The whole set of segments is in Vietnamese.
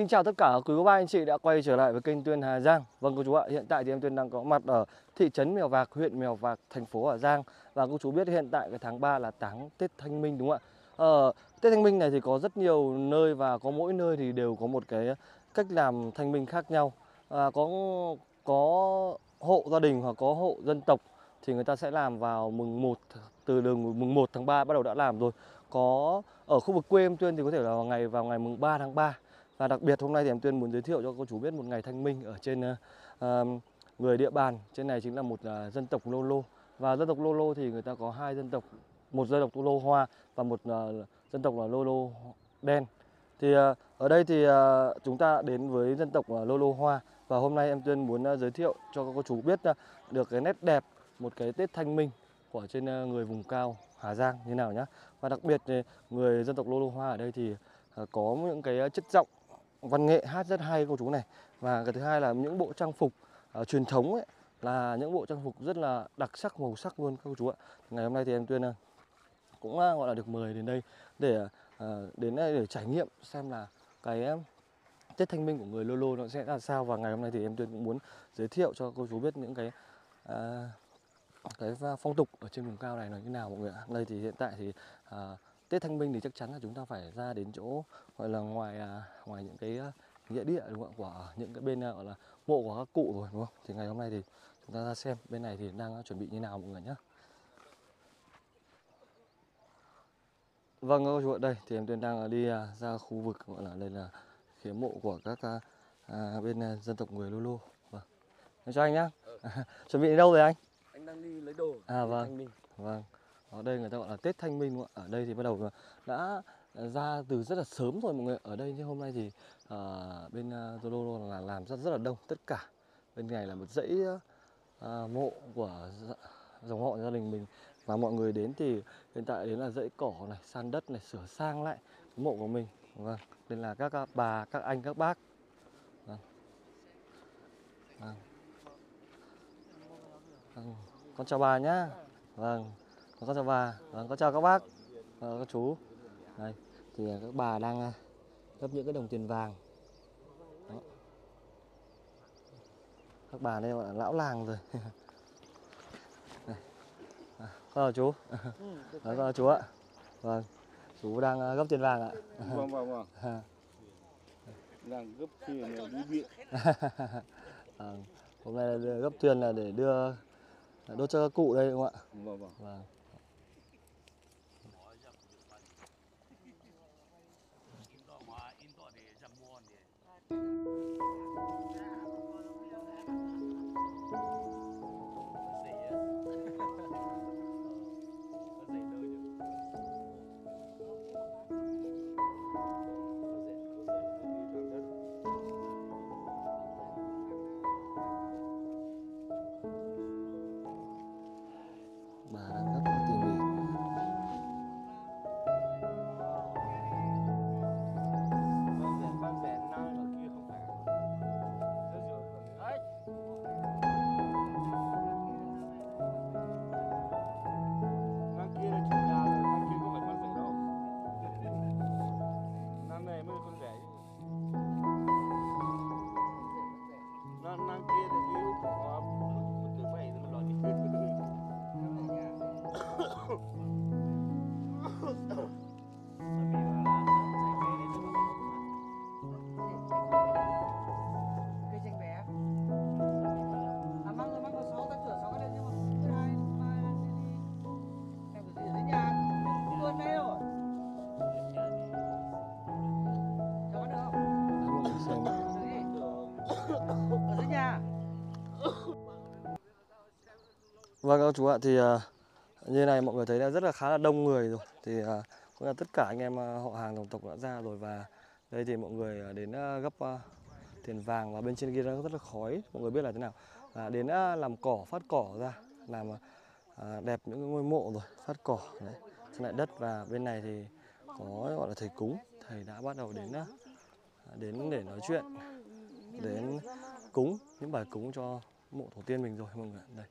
Xin chào tất cả quý cô bác anh chị đã quay trở lại với kênh Tuyên Hà Giang. Vâng cô chú ạ, hiện tại thì em Tuyên đang có mặt ở thị trấn Mèo Vạc, huyện Mèo Vạc, thành phố Hà Giang. Và cô chú biết hiện tại cái tháng 3 là tháng Tết Thanh Minh đúng không ạ? Ờ, Tết Thanh Minh này thì có rất nhiều nơi và có mỗi nơi thì đều có một cái cách làm thanh minh khác nhau. À, có có hộ gia đình hoặc có hộ dân tộc thì người ta sẽ làm vào mùng 1 từ đường mùng 1 tháng 3 bắt đầu đã làm rồi. Có ở khu vực quê em Tuyên thì có thể là vào ngày vào ngày mùng 3 tháng 3 và đặc biệt hôm nay thì em Tuyên muốn giới thiệu cho cô chú biết một ngày thanh minh ở trên uh, người địa bàn. Trên này chính là một uh, dân tộc Lô Lô. Và dân tộc Lô Lô thì người ta có hai dân tộc, một dân tộc Lô Hoa và một uh, dân tộc là Lô Lô đen. Thì uh, ở đây thì uh, chúng ta đến với dân tộc uh, Lô Lô Hoa và hôm nay em Tuyên muốn uh, giới thiệu cho cô chú biết uh, được cái nét đẹp một cái Tết Thanh Minh của trên uh, người vùng cao Hà Giang như nào nhá. Và đặc biệt người dân tộc Lô Lô Hoa ở đây thì uh, có những cái chất giọng văn nghệ hát rất hay cô chú này. Và cái thứ hai là những bộ trang phục uh, truyền thống ấy là những bộ trang phục rất là đặc sắc màu sắc luôn các cô chú ạ. Ngày hôm nay thì em tuyên uh, cũng uh, gọi là được mời đến đây để uh, đến đây để trải nghiệm xem là cái uh, Tết Thanh Minh của người Lô Lô nó sẽ là sao. Và ngày hôm nay thì em Tuyên cũng muốn giới thiệu cho cô chú biết những cái uh, cái phong tục ở trên vùng cao này là như nào mọi người ạ. Đây thì hiện tại thì uh, Tết Thanh Minh thì chắc chắn là chúng ta phải ra đến chỗ gọi là ngoài à, ngoài những cái à, nghĩa địa đúng không của những cái bên à, gọi là mộ của các cụ rồi đúng không? Thì ngày hôm nay thì chúng ta ra xem bên này thì đang chuẩn bị như nào mọi người nhé. Vâng các chú ạ, đây thì em Tuyên đang đi ra khu vực gọi là đây là khía mộ của các à, bên dân tộc người Lô Lô. Vâng. Em cho anh nhá. Ừ. chuẩn bị đến đâu rồi anh? Anh đang đi lấy đồ. À vâng. Vâng ở đây người ta gọi là Tết Thanh Minh ở đây thì bắt đầu đã ra từ rất là sớm rồi mọi người ở đây nhưng hôm nay thì uh, bên uh, là làm rất rất là đông tất cả. Bên này là một dãy uh, mộ của dòng họ gia đình mình. Và mọi người đến thì hiện tại đến là dãy cỏ này san đất này sửa sang lại mộ của mình. Vâng đây là các, các bà các anh các bác. Vâng. Vâng. Vâng. con chào bà nhá. Vâng con chào bà vâng, con chào các bác. Và các chú. Đây thì à, các bà đang à, gấp những cái đồng tiền vàng. Đó. các bà đây gọi là lão làng rồi. Đây. À, con chào chú. Ừ, con chào chú ạ. Vâng chú đang à, gấp tiền vàng ạ. Vâng vâng vâng. Đang gấp tiền đi viện. À, hôm nay gấp tiền là để đưa đốt cho các cụ đây đúng không ạ? Vâng vâng, vâng. よし! Vâng các chú ạ thì uh, như này mọi người thấy là rất là khá là đông người rồi. Thì uh, cũng là tất cả anh em uh, họ hàng đồng tộc đã ra rồi và đây thì mọi người đến uh, gấp uh, tiền vàng và bên trên kia rất là khói. Mọi người biết là thế nào? À, đến uh, làm cỏ phát cỏ ra làm uh, đẹp những ngôi mộ rồi phát cỏ đấy trên lại đất. Và bên này thì có gọi là thầy cúng. Thầy đã bắt đầu đến uh, đến để nói chuyện đến cúng những bài cúng cho mộ tổ tiên mình rồi mọi người đây.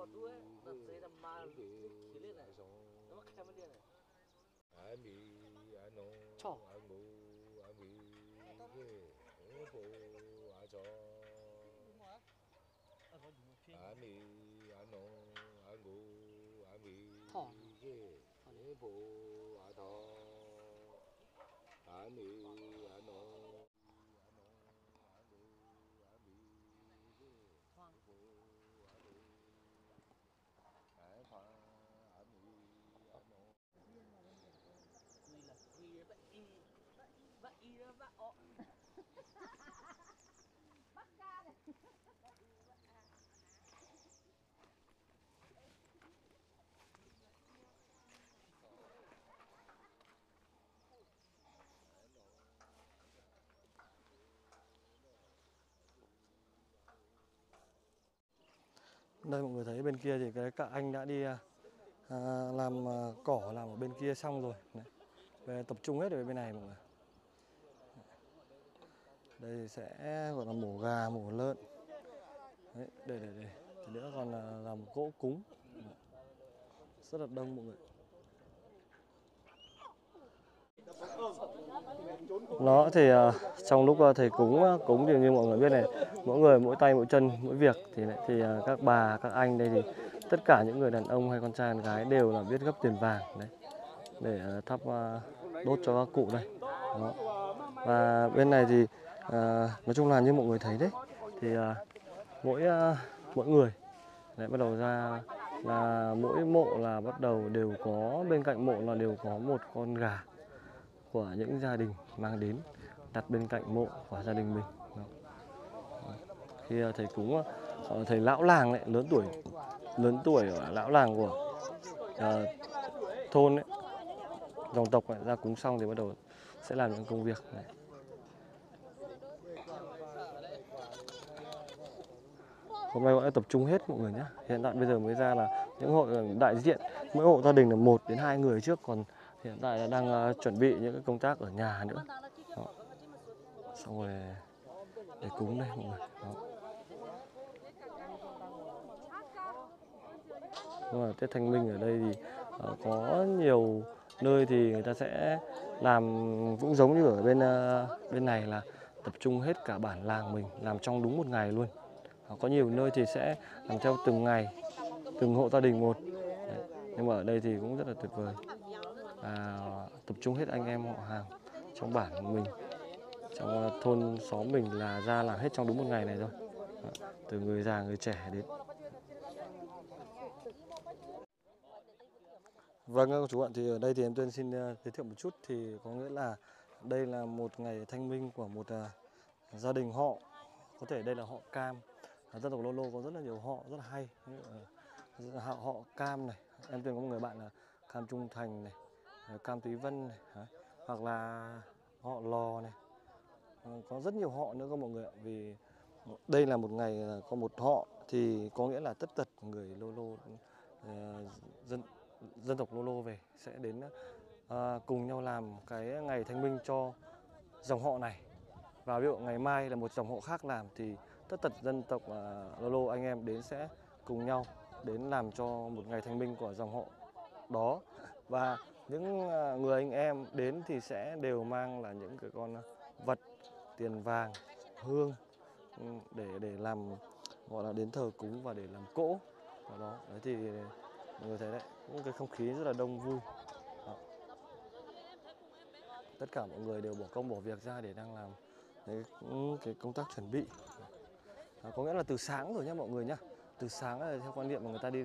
我的妈呀怎么看不见呢你爱农唱爱 Đây mọi người thấy bên kia thì cái các anh đã đi à, à, làm à, cỏ làm ở bên kia xong rồi. Đấy. Về tập trung hết ở bên này mọi người. Đây thì sẽ gọi là mổ gà, mổ lợn. Đấy, đây đây đây. Thì nữa còn là làm cỗ cúng. Đấy. Rất là đông mọi người. Nó thì à, trong lúc à, thầy cúng à, cúng thì như mọi người biết này, mỗi người mỗi tay mỗi chân mỗi việc thì lại thì các bà các anh đây thì tất cả những người đàn ông hay con trai con gái đều là biết gấp tiền vàng đấy để thắp đốt cho các cụ đây đó. và bên này thì à, nói chung là như mọi người thấy đấy thì à, mỗi à, mỗi người đấy, bắt đầu ra là mỗi mộ là bắt đầu đều có bên cạnh mộ là đều có một con gà của những gia đình mang đến đặt bên cạnh mộ của gia đình mình đó. Khi ờ, thầy cúng ờ, thầy lão làng ấy, lớn tuổi lớn tuổi ở lão làng của uh, thôn ấy, dòng tộc ấy, ra cúng xong thì bắt đầu sẽ làm những công việc này. Hôm nay bọn em tập trung hết mọi người nhé. Hiện tại bây giờ mới ra là những hội đại diện, mỗi hộ gia đình là một đến hai người trước còn hiện tại là đang uh, chuẩn bị những cái công tác ở nhà nữa. Đó. Xong rồi để cúng đây mọi người. Đó. nhưng mà Tết Thanh Minh ở đây thì uh, có nhiều nơi thì người ta sẽ làm cũng giống như ở bên uh, bên này là tập trung hết cả bản làng mình làm trong đúng một ngày luôn Ờ, có nhiều nơi thì sẽ làm theo từng ngày từng hộ gia đình một Đấy. nhưng mà ở đây thì cũng rất là tuyệt vời à, tập trung hết anh em họ hàng trong bản mình. Trong ờ, thôn xóm mình là ra làm hết trong đúng một ngày này thôi à, từ người già người trẻ đến. Vâng các chú bạn thì ở đây thì em Tuyên xin ờ, giới thiệu một chút. Thì có nghĩa là đây là một ngày thanh minh của một ờ, gia đình họ. Có thể đây là họ Cam. Ờ, dân tộc Lô Lô có rất là nhiều họ rất là hay. Họ, họ Cam này. Em Tuyên có một người bạn là Cam Trung Thành này. Ờ, Cam túy Vân này hoặc là họ Lò này. Ờ, có rất nhiều họ nữa các mọi người ạ vì đây là một ngày ờ, có một họ thì có nghĩa là tất tật người Lô Lô dân dân tộc Lô Lô về sẽ đến à, cùng nhau làm cái ngày thanh minh cho dòng họ này. Và ví dụ ngày mai là một dòng họ khác làm thì tất tật dân tộc à, Lô Lô anh em đến sẽ cùng nhau đến làm cho một ngày thanh minh của dòng họ đó. Và những ờ, người anh em đến thì sẽ đều mang là những cái con ờ, vật tiền vàng hương ừ, để để làm gọi là đến thờ cúng và để làm cỗ đó, đó. đấy thì mọi người thấy đấy những cái không khí rất là đông vui Đó. tất cả mọi người đều bỏ công bỏ việc ra để đang làm cái, ừ, cái công tác chuẩn bị Đó, có nghĩa là từ sáng rồi nhá mọi người nhá từ sáng là theo quan niệm mà người ta đi.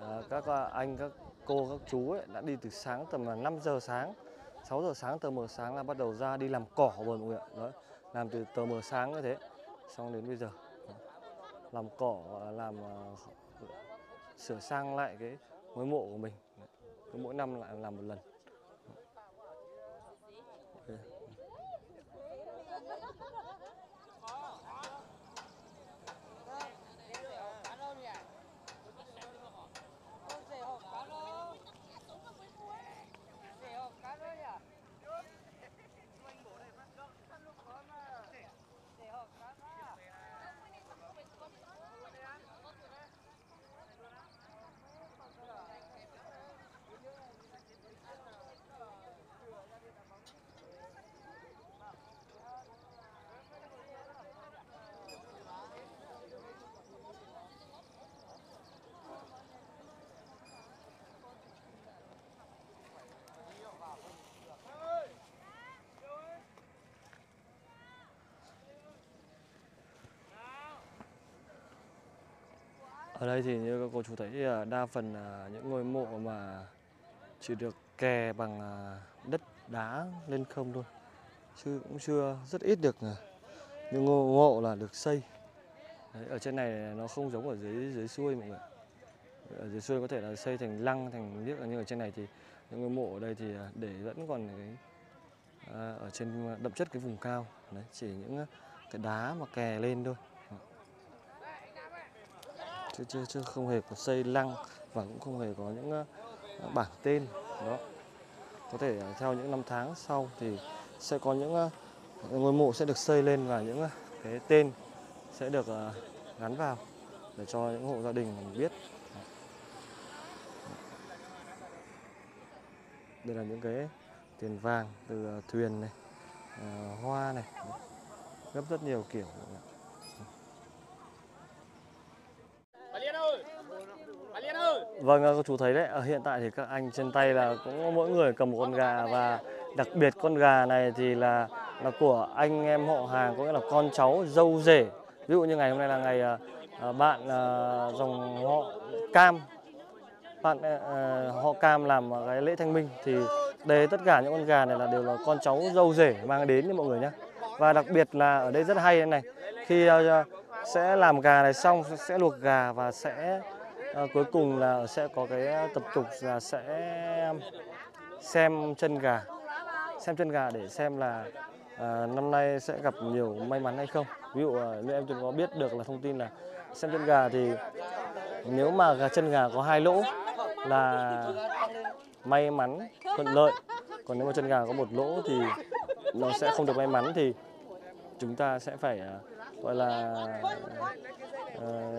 À, các anh các cô các chú ấy đã đi từ sáng tầm là 5 giờ sáng 6 giờ sáng tờ mờ sáng là bắt đầu ra đi làm cỏ rồi mọi người ạ. Đấy, làm từ tờ mờ sáng như thế xong đến bây giờ. Làm cỏ làm ờ, sửa sang lại cái ngôi mộ của mình. Cứ mỗi năm lại làm một lần. Ở đây thì như các cô chú thấy là đa phần là những ngôi mộ mà chỉ được kè bằng à, đất đá lên không thôi. Chứ cũng chưa rất ít được à, những ngôi mộ là được xây. Đấy, ở trên này nó không giống ở dưới dưới xuôi mọi người. Ở dưới xuôi có thể là xây thành lăng thành liếc nhưng ở trên này thì những ngôi mộ ở đây thì à, để vẫn còn cái à, ở trên đậm chất cái vùng cao. Đấy, chỉ những cái đá mà kè lên thôi chứ chứ chứ không hề có xây lăng và cũng không hề có những uh, bảng tên đó. Có thể uh, theo những năm tháng sau thì sẽ có những uh, ngôi mộ sẽ được xây lên và những uh, cái tên sẽ được uh, gắn vào để cho những hộ gia đình biết. Đây là những cái tiền vàng từ thuyền này uh, hoa này gấp rất nhiều kiểu mọi người ạ. Vâng, các cô chú thấy đấy, ở hiện tại thì các anh trên tay là cũng mỗi người cầm một con gà và đặc biệt con gà này thì là là của anh em họ hàng có nghĩa là con cháu dâu rể. Ví dụ như ngày hôm nay là ngày ờ, ờ bạn ờ, dòng họ Cam, bạn ờ, ờ họ Cam làm cái lễ thanh minh thì đây tất cả những con gà này là đều là con cháu dâu rể mang đến cho mọi người nhé. Và đặc biệt là ở đây rất hay này, khi ờ, sẽ làm gà này xong sẽ luộc gà và sẽ à, cuối cùng là sẽ có cái ờ, tập tục là sẽ xem chân gà. Xem chân gà để xem là à, năm nay sẽ gặp nhiều may mắn hay không. Ví dụ như em chúng có biết được là thông tin là xem chân gà thì nếu mà gà chân gà có hai lỗ là may mắn thuận lợi. Còn nếu mà chân gà có một lỗ thì nó sẽ không được may mắn thì chúng ta sẽ phải gọi là Ờ,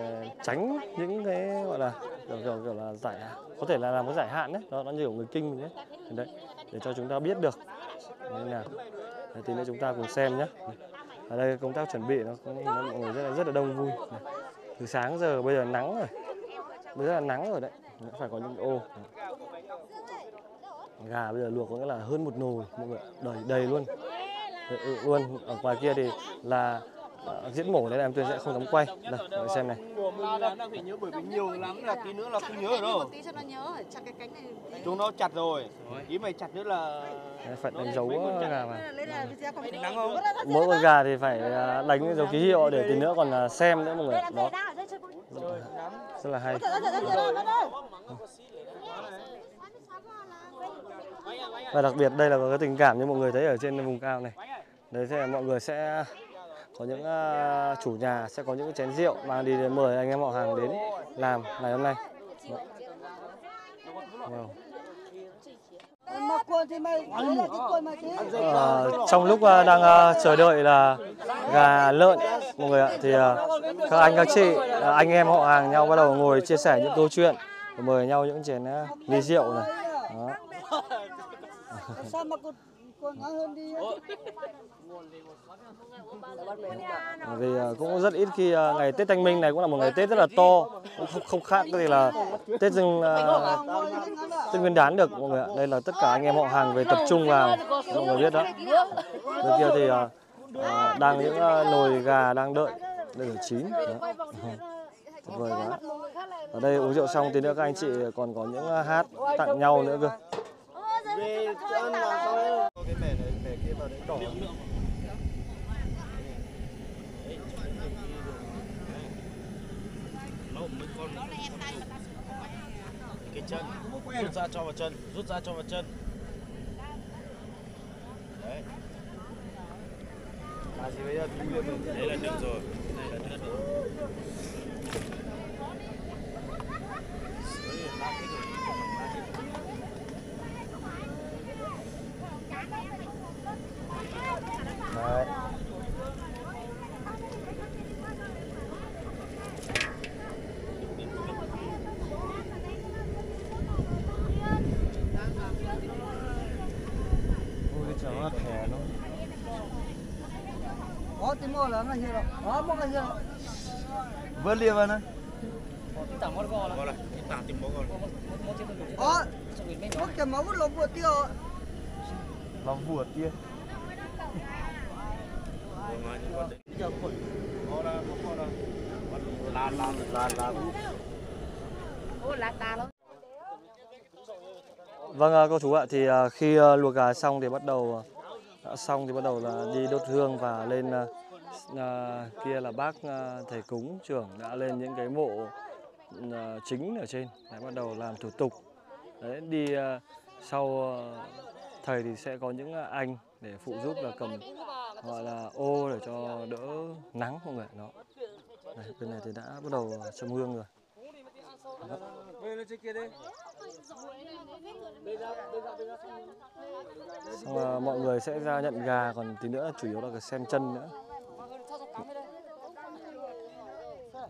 tránh những cái gọi là kiểu, kiểu, kiểu là giải có thể là làm cái giải hạn đấy đó nó nhiều người kinh mình đấy. Đấy để cho chúng ta biết được. Nên là đấy, tí nữa chúng ta cùng xem nhé ở đây công tác chuẩn bị nó cũng nó mọi người rất là rất là đông vui. Đấy. từ sáng giờ bây giờ nắng rồi. Bây giờ là nắng rồi đấy. Nó phải có những ô. Gà bây giờ luộc có nghĩa là hơn một nồi mọi người đầy đầy luôn. Đầy, ừ, luôn. Ở ngoài kia thì là ờ, diễn mổ nên em tuyên sẽ không dám quay. Đây mọi xem này. Phải nhớ bởi vì nhiều lắm là tí nữa là không nhớ ở đâu. một tí cho nó nhớ chặt cái cánh này tí. Chúng nó chặt rồi. Ý mày chặt nữa là Đấy, phải đánh dấu ờ, gà là không? mỗi con gà thì phải ờ, đánh cái dấu ký hiệu để tí nữa còn xem nữa mọi người. Đó. rất là hay. Và đặc biệt đây là có cái tình cảm như mọi người thấy ở trên vùng cao này. Đấy thì mọi người sẽ có những ờ, chủ nhà sẽ có những chén rượu mang đi để mời anh em họ hàng đến làm ngày hôm nay. Wow. Chứ. Ờ, trong lúc ờ, đang ờ, chờ đợi là gà lợn mọi người ạ thì các anh các chị anh em họ hàng nhau bắt đầu ngồi chia sẻ những câu chuyện và mời nhau những chén ly rượu này đó. Vì à, cũng rất ít khi à, ngày Tết Thanh Minh này cũng là một ngày Tết rất là to cũng không, không khác cái gì là Tết dừng à, Tết Nguyên đán được mọi người ạ. Đây là tất cả anh em họ hàng về tập trung vào mọi người biết đó. Bên kia thì à, đang những nồi gà đang đợi. Để chín. Đó. tuyệt vời quá ở đây uống rượu xong thì nữa các anh chị còn có những hát tặng nhau nữa cơ về chân là xong. Cái mẻ này, mẻ kia vào đấy đỏ. cái chân. Rút ra cho vào chân, rút ra cho vào chân. Đấy. Là gì bây giờ thu lên rồi. đấy là được rồi cái này là được rồi Đấy là ba cái rồi, còn lại ba cái rồi. Đấy. Ôi cái chó nó khè nó Có tí mua là nó hiểu rồi. Có mua cái hiểu. Vớt liền vào này. Gọi là cái tả tìm bó gọi Có. Có cái máu lộn vừa tiêu. Lòng vùa tia. là là là là Ô lá ta lắm. Vâng à, cô chú ạ, thì à, khi à, luộc gà xong thì bắt đầu đã xong thì bắt đầu là đi đốt hương và lên à, kia là bác à, thầy cúng trưởng đã lên những cái mộ à, chính ở trên để bắt đầu làm thủ tục. Đấy, đi à, sau à, thầy thì sẽ có những anh để phụ giúp là cầm gọi là ô để cho đỡ nắng mọi người nó. Bên này thì đã bắt đầu châm hương rồi. Đó. Xong là mọi người sẽ ra nhận gà còn tí nữa là chủ yếu là cái sen chân nữa.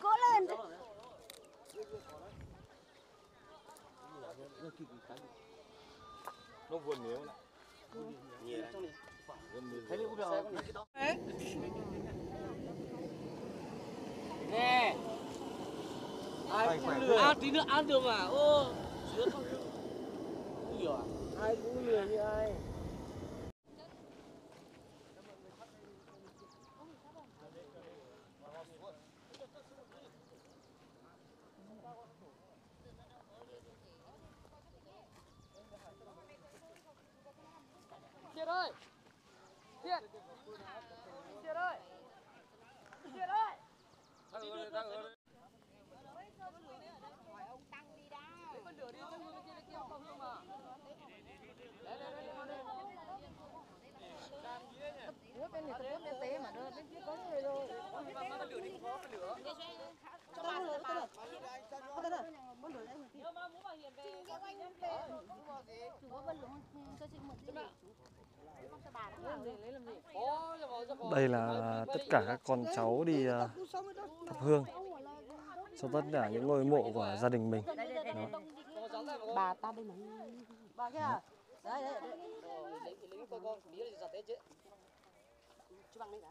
Cố lên. nó vườn nếu này Nè. Ai cũng lừa. ăn tí nữa ăn được mà. Ô. Chứa không. Không hiểu à? Ai cũng lừa như ai. Thiệt. Thiệt ơi. Thiệt ơi. Bên này tôi bên tế mà đưa bên kia có người rồi. Cho ba lửa đây. Đây là tất cả các con cháu đi ờ, thắp hương cho tất cả những ngôi mộ của gia đình mình. Đó. Bà ta đây này. Bà kia. À? Đấy đấy. đấy. Chú bằng đây cả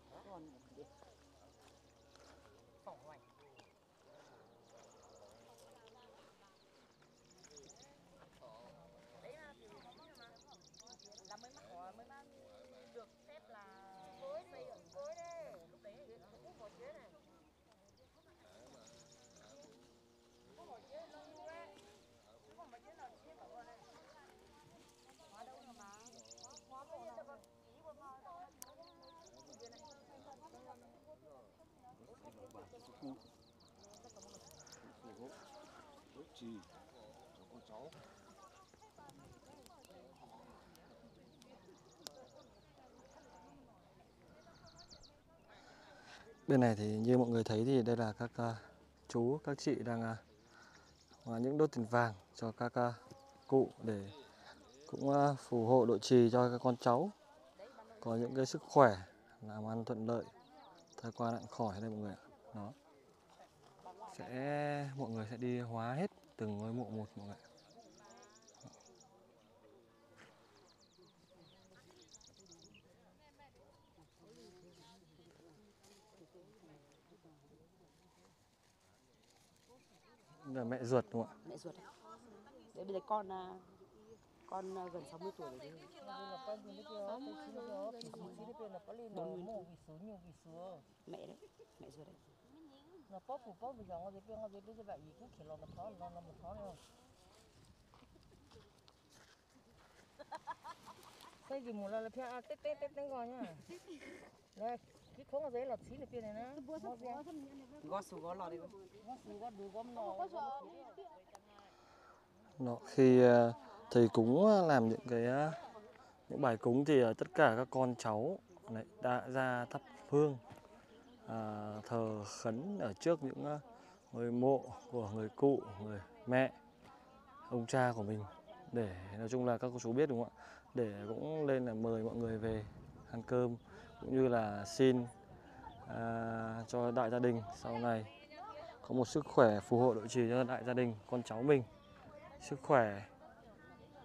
là nghe danh cho con cháu Bên này thì như mọi người thấy thì đây là các uh, chú, các chị đang uh, những đốt tiền vàng cho các uh, cụ để cũng uh, phù hộ độ trì cho các con cháu có những cái sức khỏe làm ăn thuận lợi thời qua nạn khỏi đây mọi người ạ. Đó. Sẽ, mọi người sẽ đi hóa hết từng ngôi mộ một mọi người. là mẹ ruột đúng không ạ? Mẹ ruột. đấy. Đấy bây giờ con à, con à, gần 60 tuổi rồi. Mẹ đấy. Mẹ ruột đấy nó bóp phủ bóp bây giờ nó biết nó biết cái vậy gì cũng chỉ là một thó nó là một thó thôi. Cái gì một là là phía tết tết tết tết gọi nhá. Này cái không có giấy là xí là kia này nữa gót xuống gót lọt đi. Đó, khi ờ, thầy cúng ờ, làm những cái ờ, những bài cúng thì tất cả các con cháu đấy, đã ra thắp hương à, thờ khấn ở trước những à, ngôi mộ của người cụ, người mẹ, ông cha của mình để nói chung là các cô chú biết đúng không ạ? Để cũng lên là mời mọi người về ăn cơm cũng như là xin à, cho đại gia đình sau này có một sức khỏe phù hộ độ trì cho đại gia đình con cháu mình sức khỏe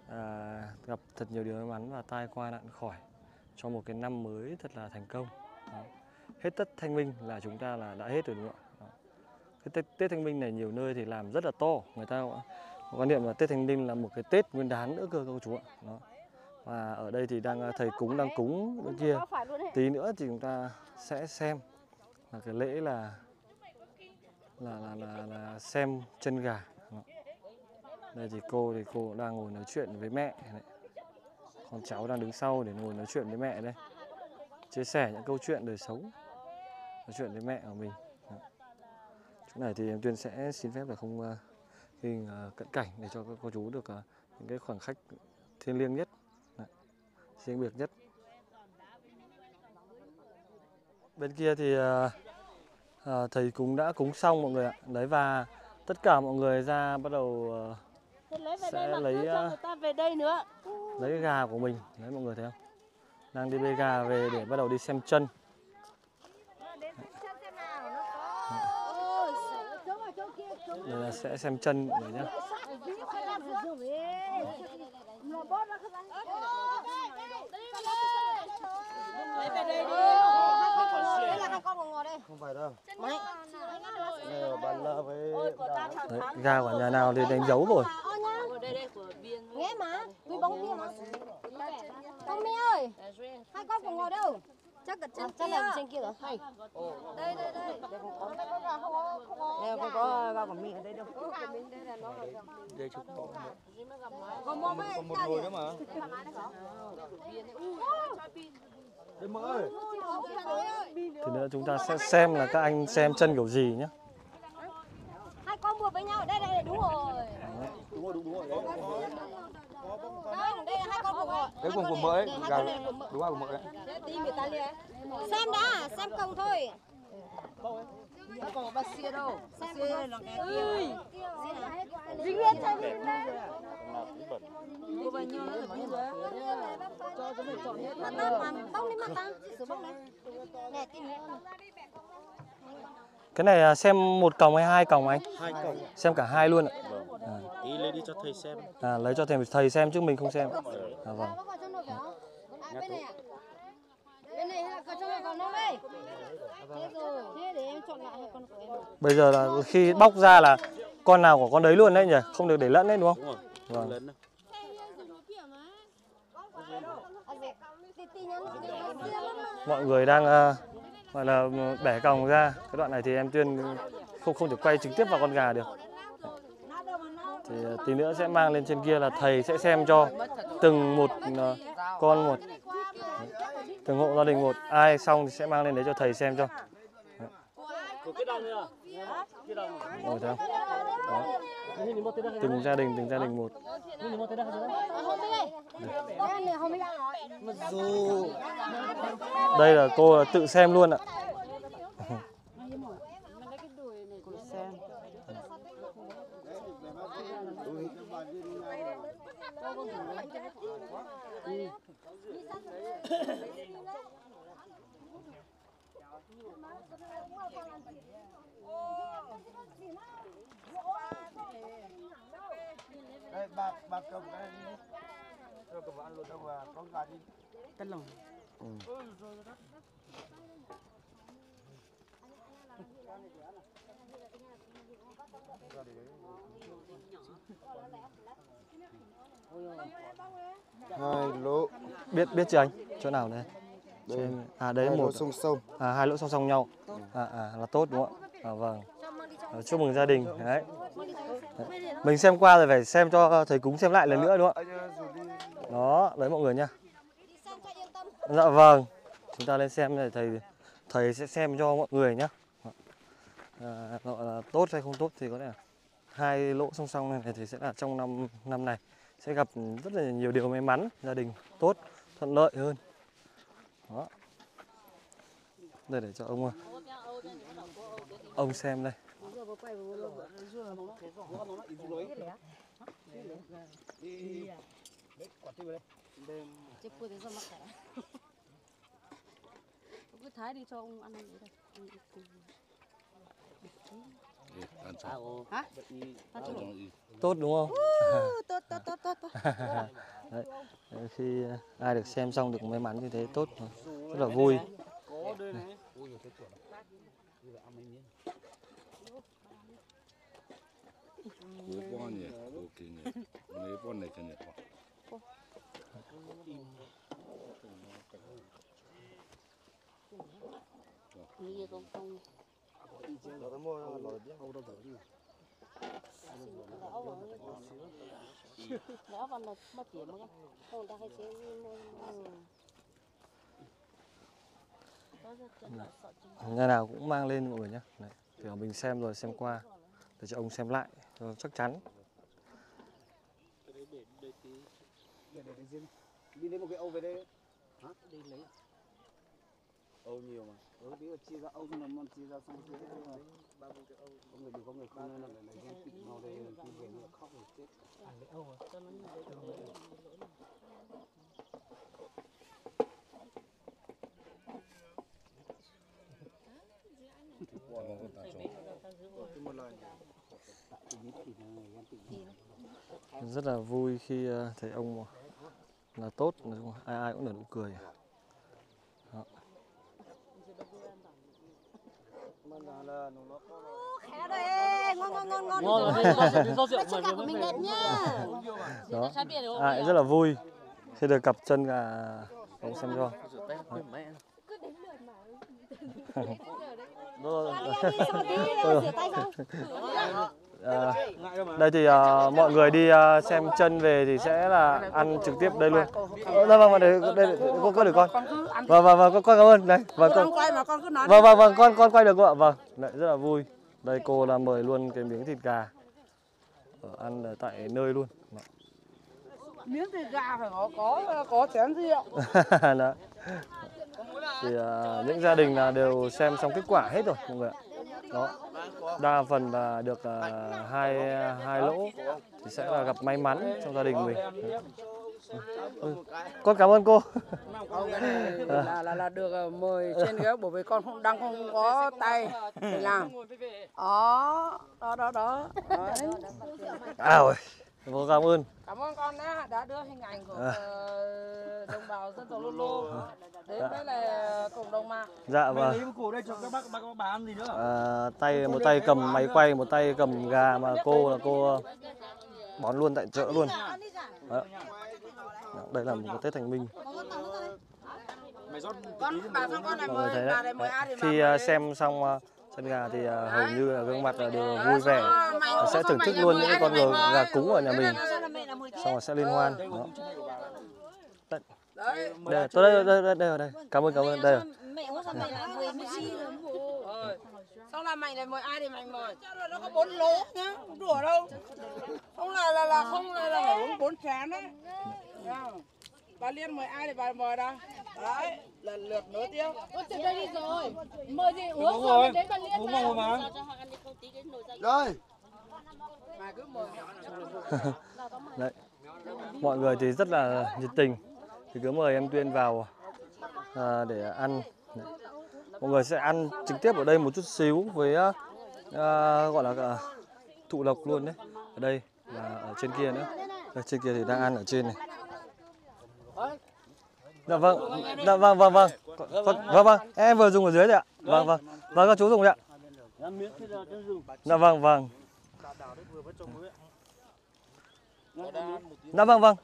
à, gặp thật nhiều điều may mắn và tai qua nạn khỏi cho một cái năm mới thật là thành công Đó hết tất thanh minh là chúng ta là đã hết rồi đúng không ạ? Cái tết, tết thanh minh này nhiều nơi thì làm rất là to người ta có quan niệm là tết thanh minh là một cái tết nguyên đán nữa cơ các cô chú ạ. Đó. và ở đây thì đang thầy cúng đang cúng bên kia. tí nữa thì chúng ta sẽ xem là cái lễ là là là là, là xem chân gà. Đó. đây thì cô thì cô đang ngồi nói chuyện với mẹ này. con cháu đang đứng sau để ngồi nói chuyện với mẹ đây chia sẻ những câu chuyện đời sống nói chuyện với mẹ của mình. Chỗ này thì em tuyên sẽ xin phép là không uh, ghi uh, cận cảnh để cho các cô chú được uh, những cái khoảng khách thiêng liêng nhất Đấy. riêng biệt nhất. Bên kia thì ờ, ờ, thầy cúng đã cúng xong mọi người ạ. Đấy và tất cả mọi người ra bắt đầu ờ, lấy về Sẽ lấy, nữa. lấy cái gà của mình. Đấy mọi người thấy không đang đi bê gà về để bắt đầu đi xem chân đây là sẽ xem chân rồi nhá. Không phải đâu. Đấy, gà của nhà nào thì đánh dấu rồi ở đây đây của biên Nghe mà, tuy bóng kia mà. Con mi ơi, hai con còn ngồi đâu? Chắc ở trên kia. là trên kia rồi. Hay. Đây đây đây. Đây không có. đây không có gà của mình ở đây đâu đây chụp có Còn một còn một nồi nữa mà. Đây mỡ ơi. thì nữa chúng ta sẽ xem là các anh xem chân kiểu gì nhé Hai con buộc với nhau. Đây đây đúng rồi. Đúng rồi, đúng đúng rồi. Đấy. Đây, đây hai con cùng của mỡ ấy, gà đúng rồi của mỡ đấy. Xem đã, xem công thôi. Nó còn bác xia đâu? Xia là cái kia. Dính lên cho mình lên. có bao nhiêu nữa? Rồi rồi Mà ta mà bông đi mà ta. Sử bông này. Nè, tìm cái này là xem một còng hay hai còng anh? Hai cổng xem cả hai luôn ạ tí lấy đi cho thầy xem. À, lấy cho thầy thầy xem chứ mình không xem. À, vâng. Không? À, bên này à? Bên này hay là còn trong này còn đâu đây? Thế rồi, thế để em chọn lại hai con của em. bây giờ là khi bóc ra là con nào của con đấy luôn đấy nhỉ? Không được để lẫn đấy đúng không? Đúng rồi. Vâng. À, mọi người đang ờ, gọi là bẻ còng ra. Cái đoạn này thì em tuyên không không thể quay trực tiếp vào con gà được thì ờ, tí nữa sẽ mang lên trên kia là thầy sẽ xem cho từng một ờ, con một. Từng hộ gia đình một. Ai xong thì sẽ mang lên đấy cho thầy xem cho. Ngồi theo. Đó. từng gia đình, từng gia đình một. Đây là cô tự xem luôn ạ xem đây bà bà cầm cái này đi. Rồi cầm ăn luôn đâu mà con gà đi. tân lòng ừ. Hai lỗ. biết biết chưa anh? Chỗ nào đây? Đây. Trên- à đấy Hai lỗ một song song. à, hai lỗ song song nhau. À, à là tốt đúng không ạ? À, vâng. À, chúc mừng gia đình. Đấy. Mình xem qua rồi phải xem cho thầy cúng xem lại lần nữa đúng không ạ? Đó đấy mọi người nhá tâm. dạ vâng. Chúng ta lên xem để thầy thầy sẽ xem cho mọi người nhé à, gọi là tốt hay không tốt thì có lẽ là hai lỗ song song này thì sẽ là trong năm năm này sẽ gặp rất là nhiều điều may mắn, gia đình tốt, thuận lợi hơn. Đó. Đây để cho ông à, ông xem đây. Cứ thái đi cho ông ăn đấy đây. Hả? cho tốt đúng không? Tốt tốt tốt tốt tốt. Đấy, khi ai được xem xong được may mắn như thế tốt. Rất là vui. Có đây này với con nhỉ ok vào là mất tiền. Không ta hay chế nhà nào cũng mang lên mọi người nhé Đấy, thì mình xem rồi xem qua. Để cho ông xem lại cho chắc chắn. Đi lấy một cái âu về đây. Hả? Đi lấy à? âu nhiều mà ừ tí là chia ra ông là món chia ra xong chia ra ba bốn cái âu có người được có người không nên là lại cái thịt nào đây là đi về nó khóc rồi chết. À lấy ông à cho nó như vậy rất là vui khi ờ, thấy ông là tốt ai ai cũng nở nụ cười. Ngon ngon ngon ngon. Ngon rồi. Đây do rượu chân gà của mình đẹp nhá. Đó. ai cũng rất là vui. Khi được cặp chân gà ông xem cho. Rồi, ờ, à, đây thì à, mọi người đi à, xem chân về thì sẽ là ăn trực tiếp đây luôn. Ờ, Vâng vâng vâng, đây, đây, con con được con. Vâng vâng vâng con con cảm ơn. Đây, vâng con. Vâng vâng vâng con con quay được cô ạ. Vâng, đấy, rất là vui. Đây cô là mời luôn cái miếng thịt gà. Ở ăn ở tại nơi luôn. Miếng thịt gà phải có có có chén rượu. Đó. Thì à, những gia đình là đều xem xong kết quả hết rồi mọi người ạ. Đó. Đa phần là được à, hai hai lỗ thì sẽ là gặp may mắn trong gia đình mình. Ừ. Con cảm ơn cô. Ông cái này là là là được ờ, mời trên ghế bởi vì con không đang không có tay để làm. Đó, đó đó đó. À ôi. Cô cảm ơn. Cảm ơn con đã đã đưa hình ảnh của ờ, đồng bào dân tộc Lô Lô đến với là cộng đồng mạng. Dạ vâng. lấy củ đây cho các bác các bà ăn gì nữa À, tay một tay cầm máy quay, một tay cầm gà mà cô là cô bón luôn tại chợ luôn. Đó. Đó, Đây là một cái Tết Thành Minh. Con bà con con này mời bà này mời ai đấy. thì Khi à, xem xong à, chân gà thì à, hầu như là gương mặt là đều vui vẻ. Và sẽ thưởng thức luôn những con gà, gà cúng ở nhà mình. Xong rồi sẽ liên hoan. Đó. Đây, Đấy. đây, tôi đây, đây, đây, đây, đây. Cảm ơn, cảm ơn. Đây. lại Rồi. Xong là mày này mời ai thì mày mời. Nó có bốn lỗ nhá, không đùa đâu. Không là là là không là, là phải uống bốn chén đấy. Bà Liên mời ai thì bà mời đâu. Đấy, lần lượt nối tiếp. Ôi từ đây đi rồi. Mời gì uống rồi đến bà Liên uống mà. rồi Mày cứ mời Đấy. Mọi người thì rất là nhiệt tình. Thì cứ mời em Tuyên vào à, để ăn. Đấy. Mọi người sẽ ăn trực tiếp ở đây một chút xíu với à, à, gọi là à, thụ lộc luôn đấy. Ở đây và ở trên kia nữa. Ở trên kia thì đang ăn ở trên này. Dạ vâng, dạ vâng vâng vâng. Vâng vâng, em vừa dùng ở dưới rồi ạ. Vâng vâng. Vâng các chú dùng rồi ạ. là Dạ vâng vâng. Dạ vâng vâng.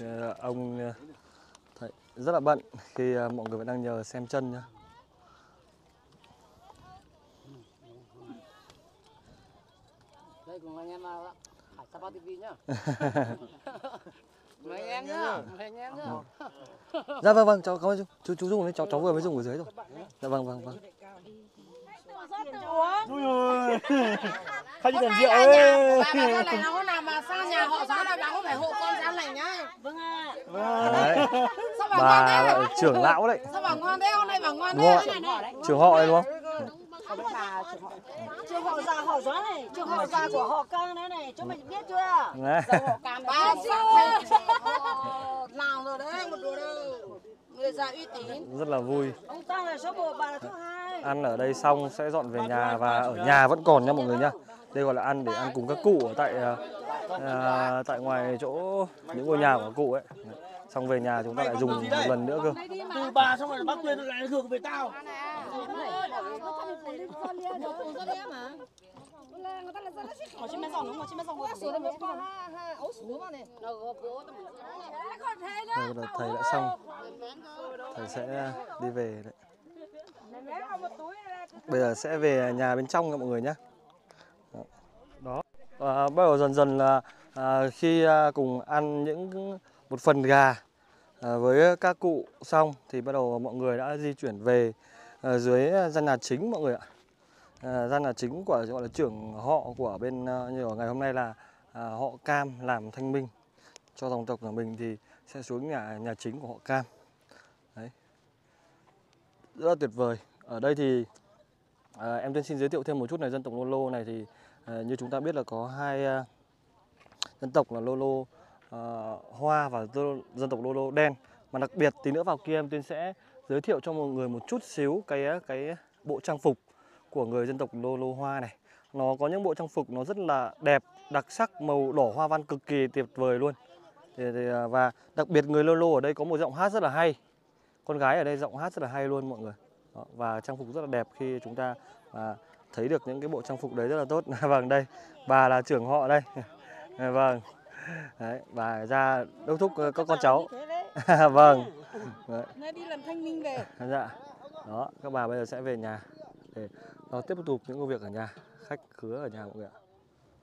À, ông à, thầy rất là bận khi à, mọi người vẫn đang nhờ xem chân nhá. Đây cùng anh em là Sapa TV nhá. Mấy nhen nhá phải nhen nhá Dạ vâng vâng, cháu cảm ơn chú. Chú chú dùng đấy, cháu cháu vừa mới dùng ở dưới rồi. Dạ vâng vâng vâng. Ui ôi. Khai chị đèn rượu Bà ơi. bà ra lành nào hôm nào mà sang nhà họ giá là bà cũng phải hộ con ra lành nhá vâng ạ Đấy, sao bà bà thế lại trưởng lão đấy, sao bà ngoan thế hôm nay bà ngoan đúng thế không ạ? Trưởng họ đấy đúng không? Trường họ già họ gió này, trường họ già của họ căng đấy này, chúng mình biết chưa? Đấy. bà làm rồi đấy một đồ đâu người già uy tín Rất là vui. Ông ta là số 1, bà là số 2. Ăn ở đây xong sẽ dọn về nhà và ở nhà vẫn còn nha mọi người nhá. Đây gọi là ăn để ăn cùng các cụ ở tại à, tại ngoài chỗ những ngôi nhà của các cụ ấy. Xong về nhà chúng ta lại dùng một lần nữa cơ. Từ bà xong rồi bác Tuyên lại ngược về tao. Ở trên bên đúng không? Trên bên Đây là thầy đã xong. Thầy sẽ đi về đấy. Bây giờ sẽ về nhà bên trong nha mọi người nhé. Đó. À, bắt đầu dần dần là à, khi à, cùng ăn những một phần gà à, với các cụ xong thì bắt đầu mọi người đã di chuyển về à, dưới ờ, gian nhà chính mọi người ạ. À, gian nhà chính của gọi là trưởng họ của bên như ở ngày hôm nay là à, họ Cam làm thanh minh cho dòng tộc của mình thì sẽ xuống nhà nhà chính của họ Cam. Đấy. Rất là tuyệt vời. Ở đây thì à, em tên xin giới thiệu thêm một chút này dân tộc Lô Lô này thì à, như chúng ta biết là có hai à, dân tộc là Lô Lô à, Hoa và dân tộc Lô Lô đen. Mà đặc biệt tí nữa vào kia em tuyên sẽ giới thiệu cho mọi người một chút xíu cái cái bộ trang phục của người dân tộc Lô Lô Hoa này. Nó có những bộ trang phục nó rất là đẹp, đặc sắc, màu đỏ hoa văn cực kỳ tuyệt vời luôn. Thì, thì, à, và đặc biệt người Lô Lô ở đây có một giọng hát rất là hay. Con gái ở đây giọng hát rất là hay luôn mọi người. Đó, và trang phục rất là đẹp khi chúng ta à, thấy được những cái bộ trang phục đấy rất là tốt. vâng đây, bà là trưởng họ đây. vâng. Đấy, bà ra đốc thúc ờ, các con cháu. vâng. Nay đi làm thanh minh về Dạ. Đó, các bà bây giờ sẽ về nhà để nó tiếp tục những công việc ở nhà, khách khứa ở nhà mọi người ạ.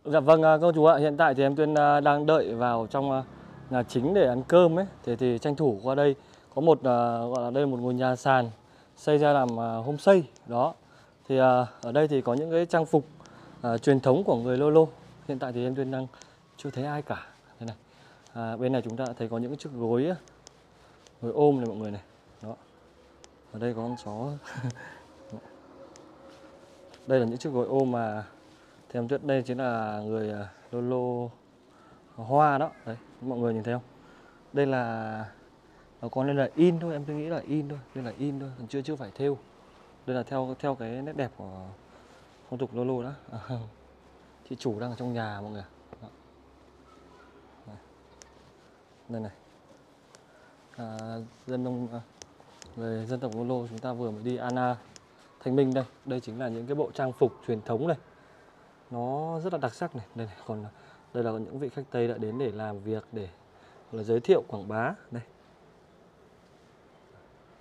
Dạ vâng à, cô chú ạ, hiện tại thì em Tuyên à, đang đợi vào trong à, nhà chính để ăn cơm ấy, thì thì tranh thủ qua đây có một gọi là đây là một ngôi nhà sàn xây ra làm homestay đó. Thì à, ở đây thì có những cái trang phục à, truyền thống của người Lô Lô. Hiện tại thì em Tuyên đang chưa thấy ai cả. Đây này. À, bên này chúng ta thấy có những chiếc gối á, ôm này mọi người này. Đó. Ở đây có con chó. đây là những chiếc gối ôm mà thì em tuyết đây chính là người à, lolo lô lô hoa đó đấy mọi người nhìn thấy không đây là nó còn nên là in thôi em cứ nghĩ là in thôi đây là in thôi còn chưa chưa phải thêu đây là theo theo cái nét đẹp của phong tục lô lô đó À, chị chủ đang ở trong nhà mọi người. Đó. Đây này à, dân nông à, người dân tộc lô lô chúng ta vừa mới đi Ana Thanh Minh đây. Đây chính là những cái bộ trang phục truyền thống này. Nó rất là đặc sắc này. Đây này còn à, đây là những vị khách tây đã đến để làm việc để là giới thiệu quảng bá đây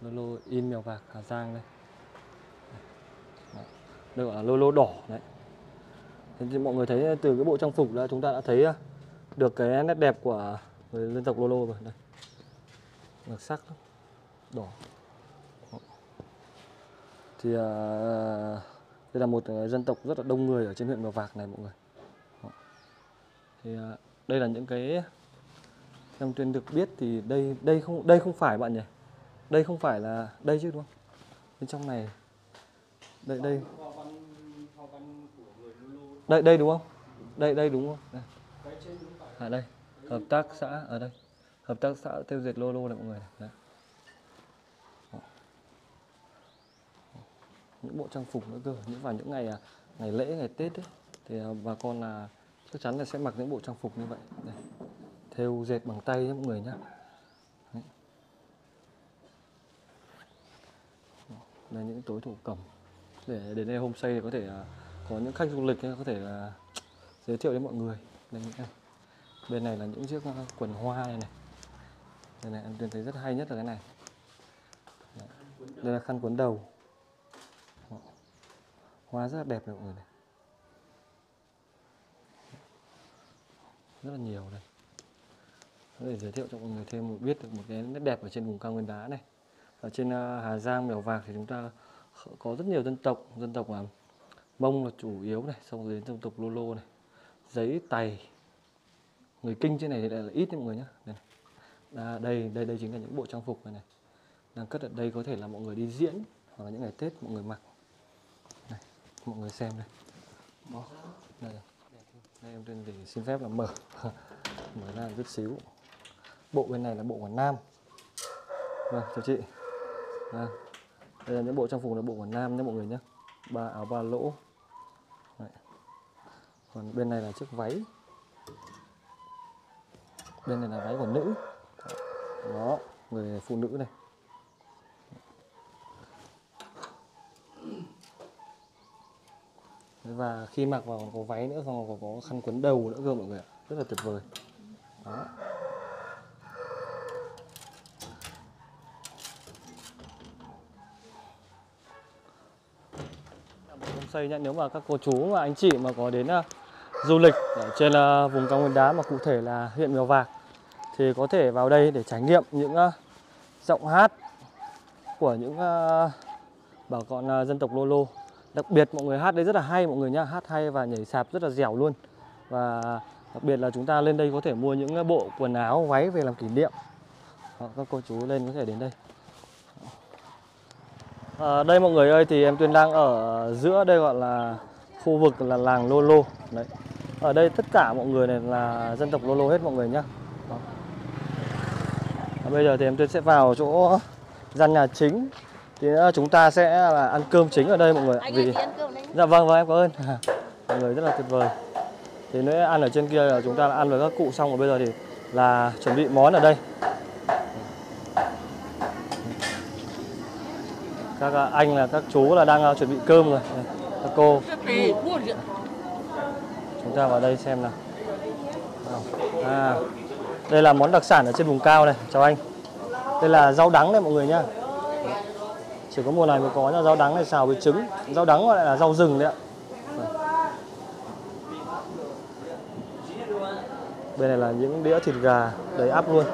lô lô in mèo vạc Hà Giang đây. Đây gọi là lô lô đỏ đấy. Thế thì mọi người thấy từ cái bộ trang phục đã chúng ta đã thấy à, được cái nét đẹp của người dân tộc lô lô rồi. Đây đặc sắc lắm. Đỏ. Thì à, đây là một ờ, dân tộc rất là đông người ở trên huyện Mèo Vạc này mọi người. Thì à, đây là những cái em tuyên được biết thì đây đây không đây không phải bạn nhỉ? Đây không phải là đây chứ đúng không? Bên trong này. Đây đây. Đây đây đúng không? Đây đây đúng không? Đây. à đây. Hợp tác xã ở đây hợp tác xã tiêu diệt lô lô này mọi người này. Đấy. những bộ trang phục nữa cơ. Những vào những ngày à, ngày lễ ngày tết ấy, thì à, bà con là chắc chắn là sẽ mặc những bộ trang phục như vậy. Đây. Thêu dệt bằng tay nhé mọi người nhá. Đấy. đây những tối thổ cẩm. Để đến đây homestay thì có thể à, có những khách du lịch có thể là giới thiệu đến mọi người. Đây, bên này là những chiếc quần hoa này này đây này em tuyên thấy rất hay nhất là cái này. Đây là khăn cuốn đầu. Hoa rất là đẹp này mọi người này. Rất là nhiều đây. Để giới thiệu cho mọi người thêm một biết được một cái nét đẹp ở trên vùng cao nguyên đá này. Ở trên ờ, Hà Giang Mèo Vạc thì chúng ta có rất nhiều dân tộc dân tộc mà Mông là chủ yếu này xong rồi đến dân tộc Lô Lô này. Giấy tày. Người kinh trên này thì lại là ít đấy mọi người nhé đây, này. À, đây đây đây chính là những bộ trang phục này này. Đang cất ở đây có thể là mọi người đi diễn hoặc là những ngày Tết mọi người mặc. Này, mọi người xem đây. Đó, đây, đây em tên thì xin phép là mở. Mở ra một chút xíu. Bộ bên này là bộ của nam. Vâng chào chị. Vâng. đây là những bộ trang phục là bộ của nam nhé mọi người nhé. Ba áo ba lỗ. Đấy. còn bên này là chiếc váy. Bên này là váy của nữ đó người phụ nữ này. Và khi mặc vào còn có váy nữa xong còn có khăn quấn đầu nữa cơ mọi người ạ. Rất là tuyệt vời. Đó. Xây nhá nếu mà các cô chú và anh chị mà có đến uh, du lịch ở trên uh, vùng cao nguyên đá mà cụ thể là huyện Mèo Vạc thì có thể vào đây để trải nghiệm những uh, giọng hát của những uh, bà con uh, dân tộc Lô Lô. Đặc biệt mọi người hát đây rất là hay mọi người nhá hát hay và nhảy sạp rất là dẻo luôn. Và đặc biệt là chúng ta lên đây có thể mua những bộ quần áo váy về làm kỷ niệm. Đó, các cô chú lên có thể đến đây. À, đây mọi người ơi thì em Tuyên đang ở giữa đây gọi là khu vực là làng Lô Lô. Đấy. Ở đây tất cả mọi người này là dân tộc Lô Lô hết mọi người nhá. Đó. Bây giờ thì em Tuyên sẽ vào chỗ gian nhà chính. Thì chúng ta sẽ là ăn cơm chính ở đây mọi người vì dạ vâng vâng em cảm ơn. Mọi người rất là tuyệt vời. Thì nếu ăn ở trên kia là chúng ta đã ăn với các cụ xong rồi bây giờ thì là chuẩn bị món ở đây. Các à, anh là các chú là đang à, chuẩn bị cơm rồi. Các cô. Chúng ta vào đây xem nào. À, đây là món đặc sản ở trên vùng cao này, chào anh. Đây là rau đắng này, mọi người nhá. Chỉ có mùa này mới có nha rau đắng này, xào với trứng. Rau đắng gọi là rau rừng đấy ạ. Bên này là những đĩa thịt gà, đầy ắp luôn.